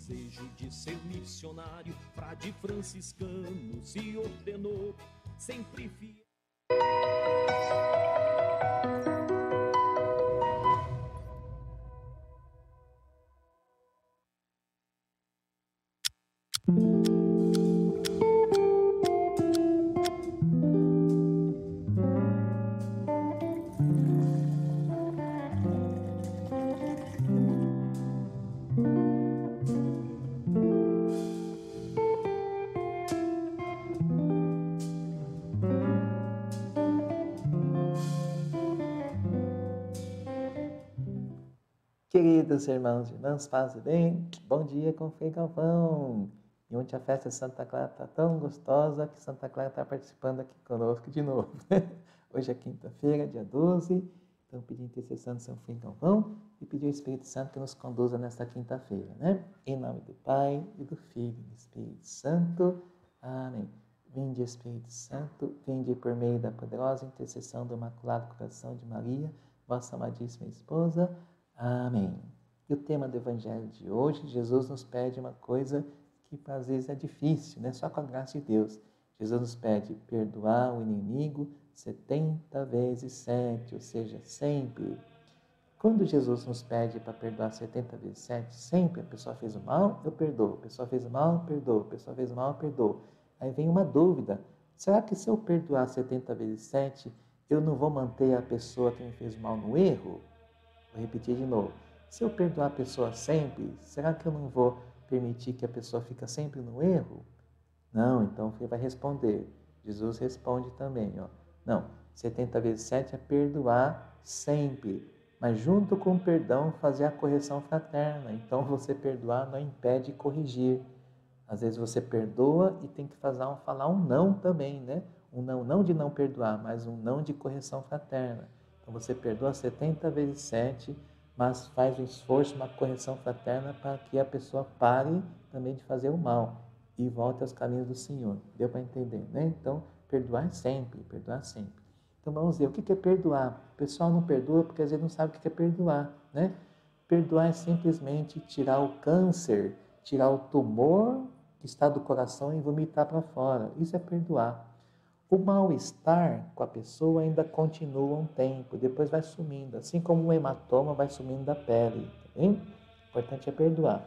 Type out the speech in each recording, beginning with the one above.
desejo de ser missionário, frade franciscano se ordenou, sempre fiel. Queridos irmãos e irmãs, paz e bem? Bom dia com Frei Galvão. E ontem a festa de Santa Clara está tão gostosa que Santa Clara está participando aqui conosco de novo. Hoje é quinta-feira, dia 12, então pedir intercessão de São Frei Galvão e pedir ao Espírito Santo que nos conduza nesta quinta-feira, né? Em nome do Pai e do Filho e do Espírito Santo. Amém. Vinde, Espírito Santo, vinde por meio da poderosa intercessão do Imaculado Coração de Maria, vossa amadíssima esposa. Amém. E o tema do Evangelho de hoje, Jesus nos pede uma coisa que às vezes é difícil, né? Só com a graça de Deus. Jesus nos pede perdoar o inimigo 70 vezes 7, ou seja, sempre. Quando Jesus nos pede para perdoar 70 vezes 7, sempre a pessoa fez o mal, eu perdoo. A pessoa fez o mal, eu perdoo. A pessoa fez o mal, eu perdoo. Aí vem uma dúvida: será que se eu perdoar 70 vezes 7, eu não vou manter a pessoa que me fez mal no erro? Vou repetir de novo. Se eu perdoar a pessoa sempre, será que eu não vou permitir que a pessoa fique sempre no erro? Não, então você vai responder. Jesus responde também, ó. Não, 70 vezes 7 é perdoar sempre, mas junto com o perdão fazer a correção fraterna. Então você perdoar não impede corrigir. Às vezes você perdoa e tem que fazer um, falar um não também, né? Um não, não de não perdoar, mas um não de correção fraterna. Então você perdoa 70 vezes 7, mas faz um esforço, uma correção fraterna para que a pessoa pare também de fazer o mal e volte aos caminhos do Senhor. Deu para entender, né? Então, perdoar sempre, perdoar sempre. Então vamos ver, o que é perdoar? O pessoal não perdoa porque às vezes não sabe o que é perdoar, né? Perdoar é simplesmente tirar o câncer, tirar o tumor que está do coração e vomitar para fora. Isso é perdoar. O mal-estar com a pessoa ainda continua um tempo, depois vai sumindo, assim como o hematoma vai sumindo da pele. Tá bem? Importante é perdoar.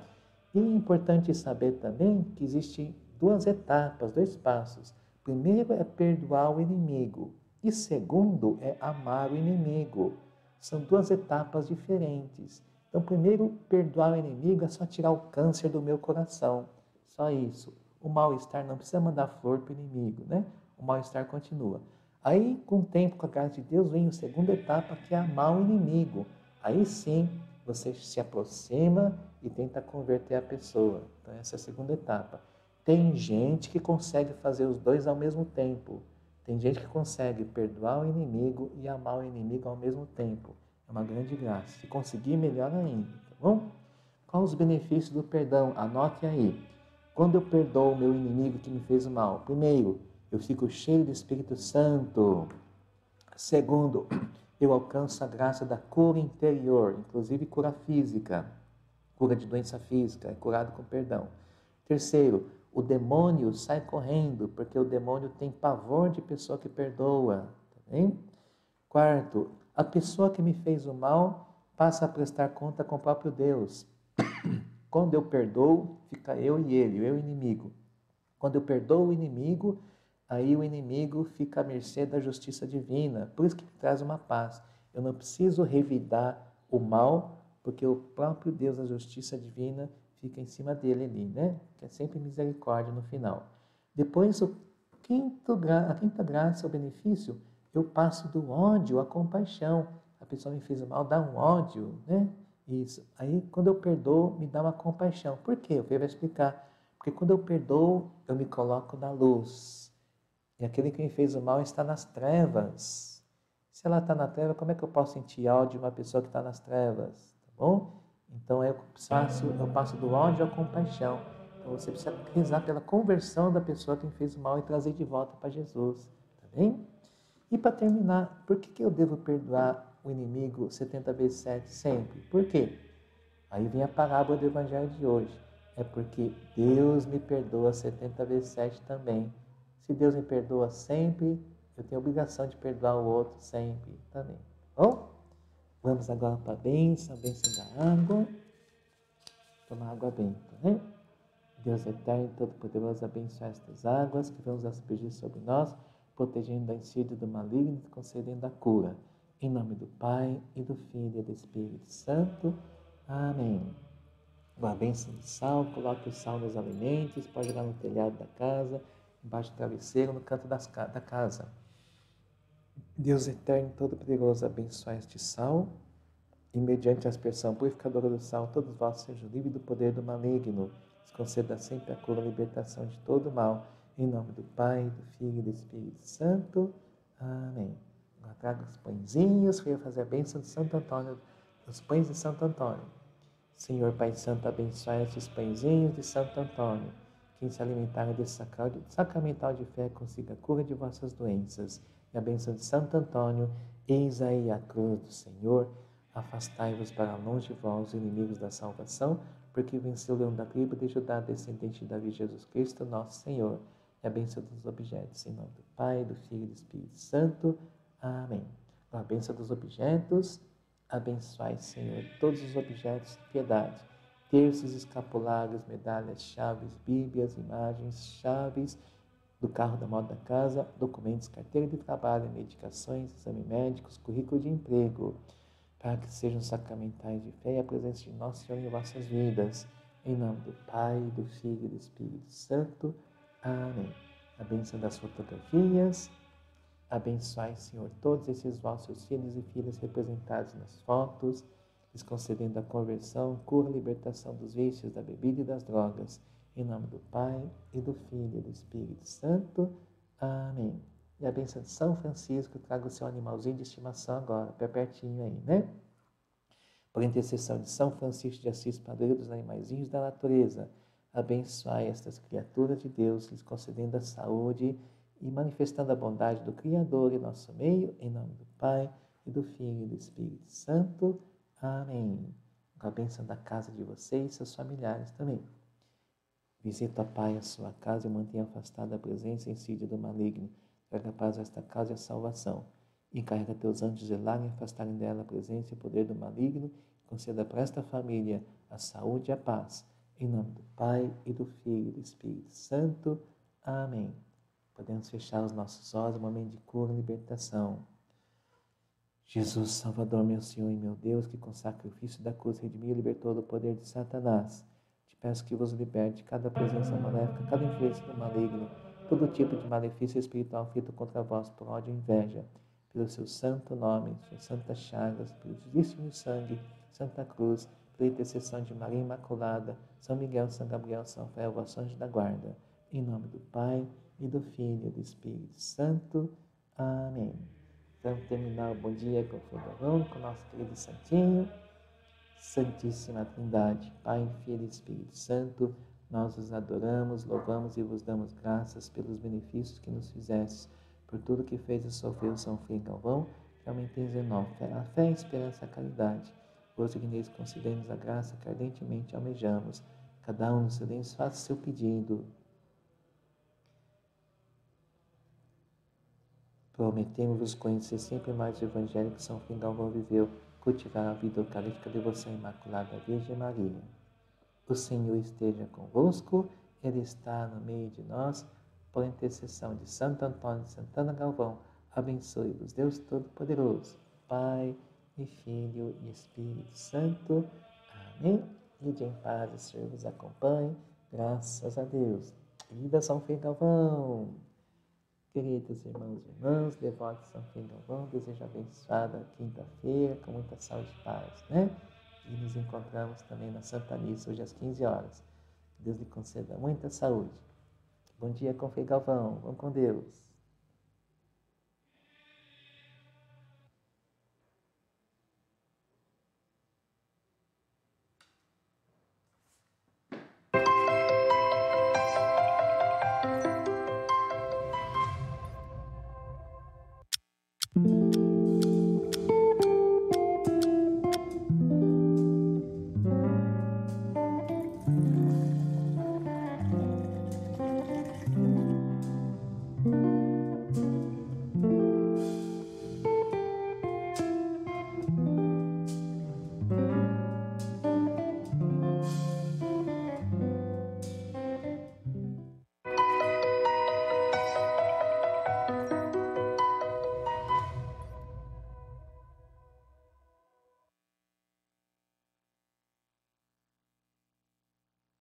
E é importante saber também que existem duas etapas, dois passos. Primeiro é perdoar o inimigo e segundo é amar o inimigo. São duas etapas diferentes. Então, primeiro, perdoar o inimigo é só tirar o câncer do meu coração. Só isso. O mal-estar não precisa mandar flor para o inimigo, né? O mal-estar continua. Aí, com o tempo, com a graça de Deus, vem a segunda etapa, que é amar o inimigo. Aí sim, você se aproxima e tenta converter a pessoa. Então, essa é a segunda etapa. Tem gente que consegue fazer os dois ao mesmo tempo. Tem gente que consegue perdoar o inimigo e amar o inimigo ao mesmo tempo. É uma grande graça. Se conseguir, melhor ainda, tá bom? Quais os benefícios do perdão? Anote aí. Quando eu perdoo o meu inimigo que me fez mal, primeiro, eu fico cheio do Espírito Santo. Segundo, eu alcanço a graça da cura interior, inclusive cura física, cura de doença física, é curado com perdão. Terceiro, o demônio sai correndo, porque o demônio tem pavor de pessoa que perdoa. Tá Quarto, a pessoa que me fez o mal passa a prestar conta com o próprio Deus. Quando eu perdoo, fica eu e ele, eu e o inimigo. Quando eu perdoo o inimigo, aí o inimigo fica à mercê da justiça divina. Por isso que traz uma paz. Eu não preciso revidar o mal, porque o próprio Deus, a justiça divina, fica em cima dele ali, né? Que é sempre misericórdia no final. Depois, o quinto, a quinta graça, o benefício, eu passo do ódio à compaixão. A pessoa me fez mal, dá um ódio, né? Isso. Aí, quando eu perdoo, me dá uma compaixão. Por quê? Eu vou explicar. Porque quando eu perdoo, eu me coloco na luz. Aquele que me fez o mal está nas trevas. Se ela está na treva, como é que eu posso sentir ódio de uma pessoa que está nas trevas? Tá bom? Então eu passo, passo do ódio à compaixão. Então você precisa rezar pela conversão da pessoa que me fez o mal e trazer de volta para Jesus. Tá bem? E para terminar, por que, que eu devo perdoar o inimigo 70 vezes 7 sempre? Por quê? Aí vem a parábola do Evangelho de hoje. é porque Deus me perdoa 70 vezes 7 também. Se Deus me perdoa sempre, eu tenho a obrigação de perdoar o outro sempre também. Tá bom? Vamos agora para a bênção, a bênção da água. Tomar água benta, né? Deus eterno e todo-poderoso, abençoe estas águas que vamos aspergir sobre nós, protegendo da insídia do maligno e concedendo a cura. Em nome do Pai, e do Filho e do Espírito Santo. Amém. Uma bênção de sal, coloque o sal nos alimentos, pode jogar no telhado da casa, embaixo do travesseiro, no canto das, da casa. Deus eterno todo-poderoso, abençoe este sal, e mediante a aspersão purificadora do sal, todos vós sejam livres do poder do maligno. Se conceda sempre a cura e a libertação de todo mal. Em nome do Pai, do Filho e do Espírito Santo. Amém. Agora traga os pãezinhos, eu fazer a bênção de Santo Antônio, os pães de Santo Antônio. Senhor Pai Santo, abençoe estes pãezinhos de Santo Antônio. Quem se alimentar desse sacramental de fé consiga a cura de vossas doenças. E a bênção de Santo Antônio, eis aí a cruz do Senhor. Afastai-vos para longe de vós, os inimigos da salvação, porque venceu o leão da tribo de Judá, descendente de Davi Jesus Cristo, nosso Senhor. E a bênção dos objetos, em nome do Pai, do Filho e do Espírito Santo. Amém. A bênção dos objetos, abençoai, Senhor, todos os objetos de piedade, terços, escapulários, medalhas, chaves, bíblias, imagens, chaves do carro da moda da casa, documentos, carteira de trabalho, medicações, exame médicos, currículo de emprego, para que sejam sacramentais de fé e a presença de nosso Senhor em vossas vidas. Em nome do Pai, do Filho e do Espírito Santo. Amém. A bênção das fotografias, Abençoai, Senhor, todos esses vossos filhos e filhas representados nas fotos, lhes concedendo a conversão, cura e libertação dos vícios, da bebida e das drogas. Em nome do Pai, e do Filho e do Espírito Santo. Amém. E a bênção de São Francisco, traga o seu animalzinho de estimação agora, pé pertinho aí, né? Por intercessão de São Francisco de Assis, padroeiro dos animaizinhos da natureza, abençoai estas criaturas de Deus, lhes concedendo a saúde e manifestando a bondade do Criador em nosso meio, em nome do Pai, e do Filho e do Espírito Santo. Amém. Com a bênção da casa de vocês e seus familiares também. Visita, Pai, a sua casa e mantenha afastada a presença e insídia do maligno. Traga paz a esta casa e a salvação. Encarrega teus anjos zelarem e afastarem dela a presença e o poder do maligno. Conceda para esta família a saúde e a paz. Em nome do Pai, e do Filho e do Espírito Santo. Amém. Podemos fechar os nossos olhos, um momento de cura e libertação. Jesus, Salvador, meu Senhor e meu Deus, que com sacrifício da cruz redimiu e libertou do poder de Satanás, te peço que vos liberte cada presença maléfica, cada influência do maligno, todo tipo de malefício espiritual feito contra vós por ódio e inveja, pelo seu santo nome, suas santas chagas, pelo justíssimo sangue, Santa Cruz, pela intercessão de Maria Imaculada, São Miguel, São Gabriel, São Rafael, vosso anjo da guarda, em nome do Pai, e do Filho e do Espírito Santo. Amém. Vamos terminar o bom dia com o Fedorão, com o nosso querido Santinho. Santíssima Trindade, Pai, Filho e Espírito Santo, nós os adoramos, louvamos e vos damos graças pelos benefícios que nos fizeste, por tudo que fez e sofreu São Frei Galvão, que aumenteis em nós a fé, a esperança a caridade. Vos digneis concedemos a graça que ardentemente almejamos. Cada um no silêncio faça seu pedido. Prometemos-vos conhecer sempre mais o Evangelho que São Fingalvão viveu, cultivar a vida eucarística de vossa Imaculada Virgem Maria. O Senhor esteja convosco, Ele está no meio de nós, por intercessão de Santo Antônio de Santana Galvão, abençoe-vos Deus Todo-Poderoso, Pai e Filho e Espírito Santo. Amém. Ide em paz, o Senhor vos acompanhe, graças a Deus. Viva São Fingalvão! Queridos irmãos e irmãs, devotos São Galvão, desejo abençoada quinta-feira, com muita saúde e paz, né? E nos encontramos também na Santa Missa, hoje às 15 horas. Deus lhe conceda muita saúde. Bom dia com Fei Galvão, vamos com Deus.